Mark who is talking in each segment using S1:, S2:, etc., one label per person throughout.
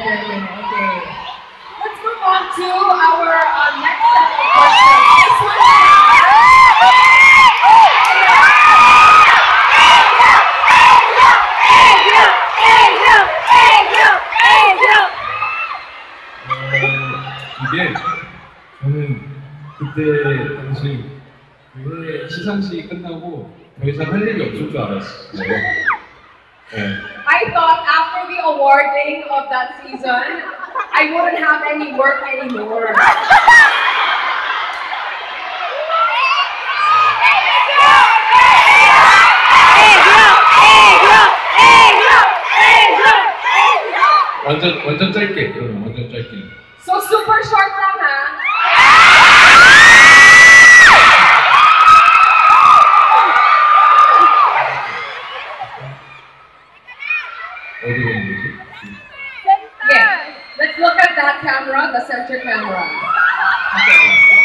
S1: Okay, okay, okay. Let's move on to our uh, next set of questions. This one
S2: 이게 저는 그때 당시 그 시상식 끝나고 더 이상 할 일이 없을 줄 알았어요. 네.
S1: I thought after the awarding of that season, I wouldn't have any work anymore.
S2: 완전 완전 짧게 그러면 완전 짧게.
S1: So super short lang ha.
S2: Yeah.
S1: Let's look at that camera, the center camera. Okay.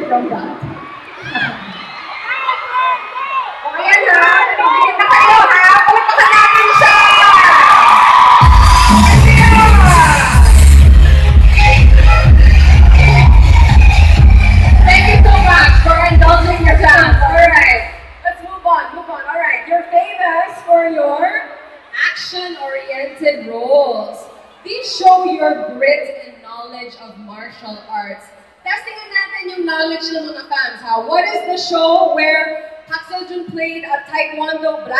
S1: From that? Your action-oriented roles. These show your grit and knowledge of martial arts. Testingin natin yung knowledge ng mga fans ha. What is the show where Park Seo Jun played a Taekwondo black